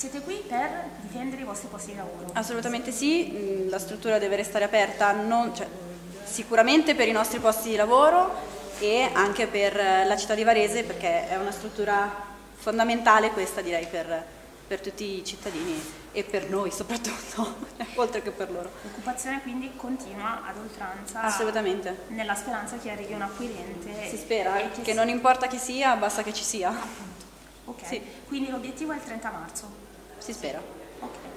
Siete qui per difendere i vostri posti di lavoro? Assolutamente sì, mm, la struttura deve restare aperta non, cioè, sicuramente per i nostri posti di lavoro e anche per la città di Varese perché è una struttura fondamentale questa direi per, per tutti i cittadini e per noi soprattutto, oltre che per loro. L'occupazione quindi continua ad oltranza? Assolutamente. Nella speranza che arrivi un acquirente? Si spera, che, che non importa chi sia, basta che ci sia. Ok, sì. quindi l'obiettivo è il 30 marzo? Si spera. Okay.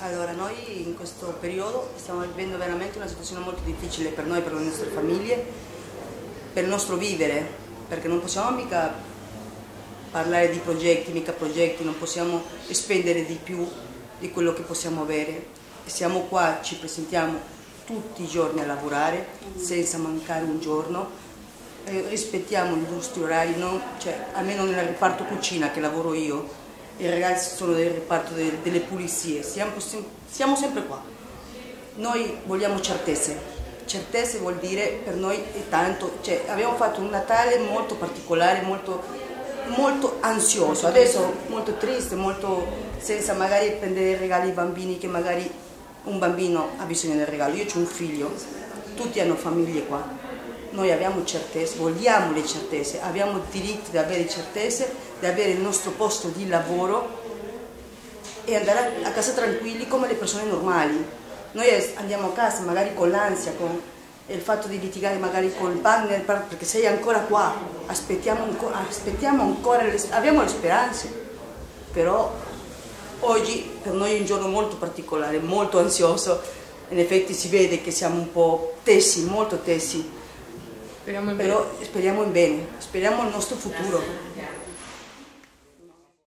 Allora, noi in questo periodo stiamo vivendo veramente una situazione molto difficile per noi, per le nostre famiglie, per il nostro vivere, perché non possiamo mica parlare di progetti, mica progetti, non possiamo spendere di più di quello che possiamo avere. Siamo qua, ci presentiamo tutti i giorni a lavorare senza mancare un giorno, eh, rispettiamo i nostri orari, no? cioè, almeno nel reparto cucina che lavoro io, i ragazzi sono del reparto de, delle pulizie, siamo, siamo, sempre qua. Noi vogliamo certezze, certezze vuol dire per noi è tanto, cioè, abbiamo fatto un Natale molto particolare, molto, molto ansioso, adesso molto triste, molto senza magari prendere regali ai bambini che magari un bambino ha bisogno del regalo, io ho un figlio, tutti hanno famiglie qua, noi abbiamo certezze, vogliamo le certezze, abbiamo il diritto di avere certezze, di avere il nostro posto di lavoro e andare a casa tranquilli come le persone normali. Noi andiamo a casa magari con l'ansia, con il fatto di litigare magari con il partner perché sei ancora qua, aspettiamo ancora, aspettiamo ancora le, abbiamo le speranze, però oggi per noi è un giorno molto particolare, molto ansioso, in effetti si vede che siamo un po' tessi, molto tessi, Speriamo in Però speriamo in bene, speriamo nel nostro futuro.